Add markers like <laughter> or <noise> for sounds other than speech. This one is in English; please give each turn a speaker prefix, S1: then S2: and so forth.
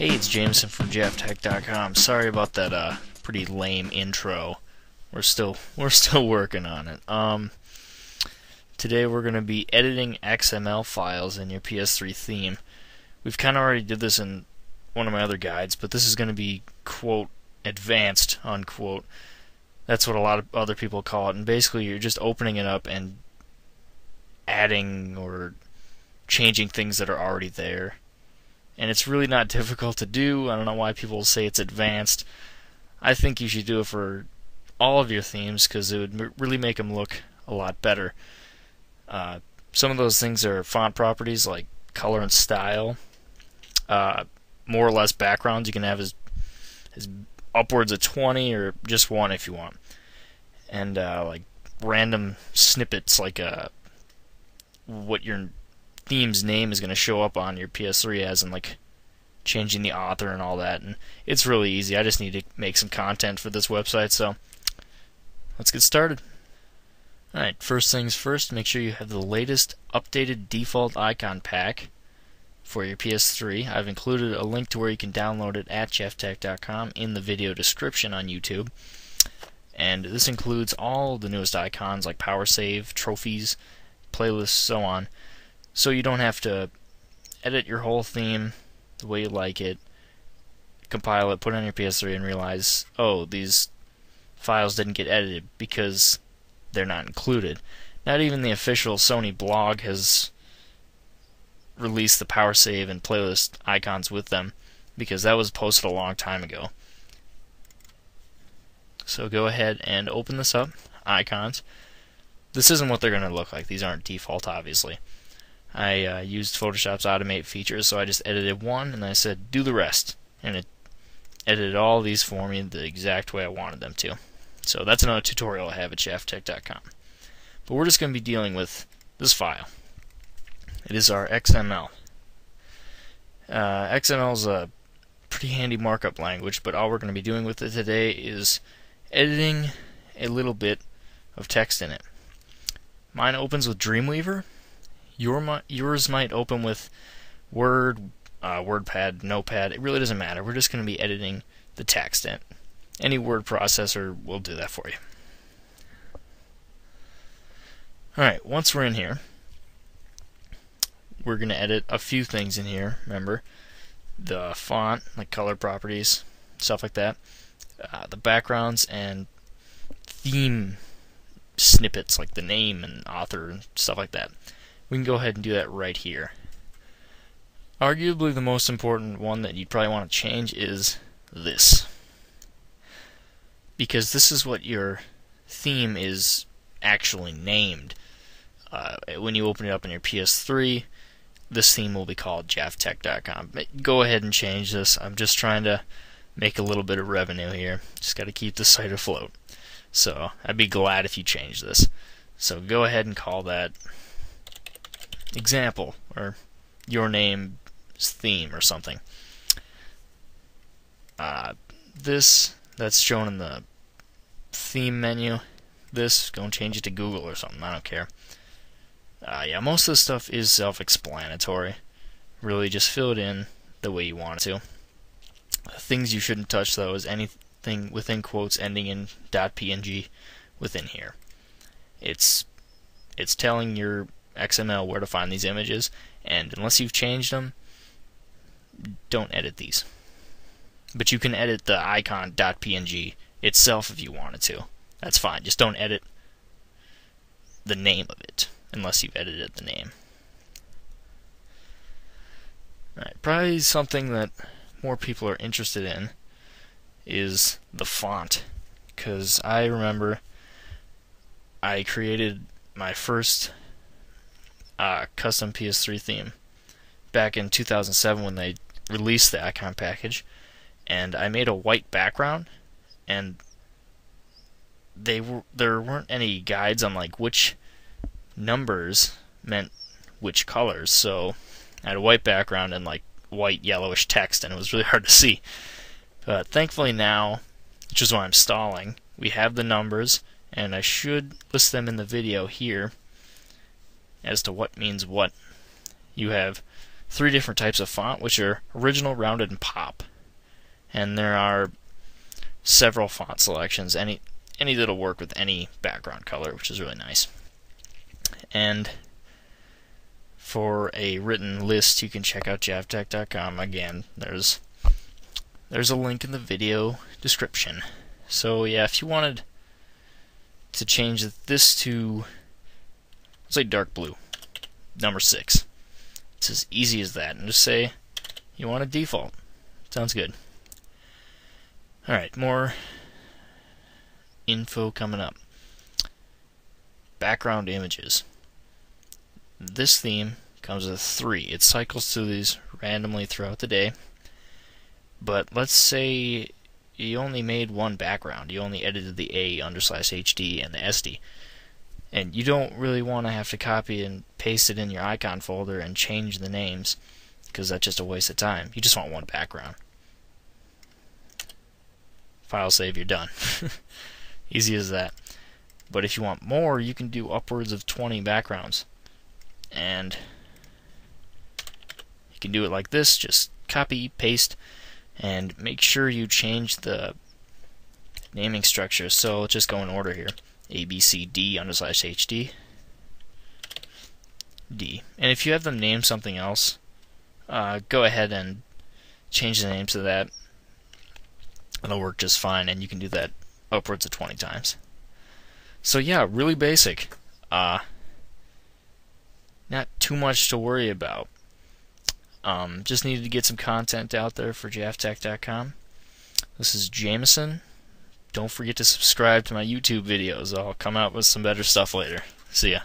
S1: Hey, it's Jameson from Jaftek.com. Sorry about that uh, pretty lame intro. We're still we're still working on it. Um, today we're going to be editing XML files in your PS3 theme. We've kind of already did this in one of my other guides, but this is going to be quote advanced unquote. That's what a lot of other people call it. And basically, you're just opening it up and adding or changing things that are already there. And it's really not <laughs> difficult to do. I don't know why people say it's advanced. I think you should do it for all of your themes because it would really make them look a lot better. Uh, some of those things are font properties like color and style. Uh, more or less backgrounds you can have as, as upwards of 20 or just one if you want. And uh, like random snippets like uh, what your theme's name is going to show up on your PS3 as and like changing the author and all that and it's really easy. I just need to make some content for this website so let's get started. Alright, first things first, make sure you have the latest updated default icon pack for your PS3. I've included a link to where you can download it at jaftek.com in the video description on YouTube. And this includes all the newest icons like power save, trophies, playlists, so on so you don't have to edit your whole theme the way you like it, compile it, put it on your PS3, and realize, oh, these files didn't get edited because they're not included. Not even the official Sony blog has released the power save and playlist icons with them because that was posted a long time ago. So go ahead and open this up, icons. This isn't what they're going to look like. These aren't default, obviously. I uh, used Photoshop's automate features, so I just edited one and I said do the rest, and it edited all these for me the exact way I wanted them to. So that's another tutorial I have at jaftek.com. But we're just going to be dealing with this file. It is our XML. Uh, XML is a pretty handy markup language, but all we're going to be doing with it today is editing a little bit of text in it. Mine opens with Dreamweaver, your yours might open with Word, uh, WordPad, Notepad. It really doesn't matter. We're just going to be editing the text in. Any word processor will do that for you. Alright, once we're in here, we're going to edit a few things in here. Remember, the font, like color properties, stuff like that, uh, the backgrounds, and theme snippets, like the name and author and stuff like that we can go ahead and do that right here. Arguably the most important one that you'd probably want to change is this. Because this is what your theme is actually named. Uh, when you open it up on your PS3, this theme will be called jaftek.com. Go ahead and change this. I'm just trying to make a little bit of revenue here. Just got to keep the site afloat. So I'd be glad if you change this. So go ahead and call that example or your name's theme or something. Uh, this that's shown in the theme menu. This go and change it to Google or something. I don't care. Uh, yeah, most of the stuff is self-explanatory. Really, just fill it in the way you want it to. Things you shouldn't touch though is anything within quotes ending in .png within here. It's it's telling your XML where to find these images, and unless you've changed them, don't edit these. But you can edit the icon.png itself if you wanted to. That's fine. Just don't edit the name of it unless you've edited the name. Alright, probably something that more people are interested in is the font. Because I remember I created my first uh, custom PS3 theme back in 2007 when they released the icon package, and I made a white background, and they were there weren't any guides on like which numbers meant which colors, so I had a white background and like white yellowish text, and it was really <laughs> hard to see. But thankfully now, which is why I'm stalling, we have the numbers, and I should list them in the video here as to what means what. You have three different types of font, which are original, rounded, and pop. And there are several font selections, any any that'll work with any background color, which is really nice. And for a written list, you can check out jaftek.com. Again, there's there's a link in the video description. So yeah, if you wanted to change this to say dark blue, number six. It's as easy as that, and just say you want a default. Sounds good. Alright, more info coming up. Background images. This theme comes with three. It cycles through these randomly throughout the day. But let's say you only made one background. You only edited the A under slash HD and the SD. And you don't really want to have to copy and paste it in your icon folder and change the names because that's just a waste of time. You just want one background. File save, you're done. <laughs> Easy as that. But if you want more, you can do upwards of 20 backgrounds. And you can do it like this, just copy, paste, and make sure you change the naming structure. So just go in order here. A, B, C, D under slash HD. D. And if you have them name something else, uh, go ahead and change the name to that. It'll work just fine, and you can do that upwards of 20 times. So yeah, really basic. Uh, not too much to worry about. Um, just needed to get some content out there for jaftek.com. This is Jameson. Don't forget to subscribe to my YouTube videos. I'll come out with some better stuff later. See ya.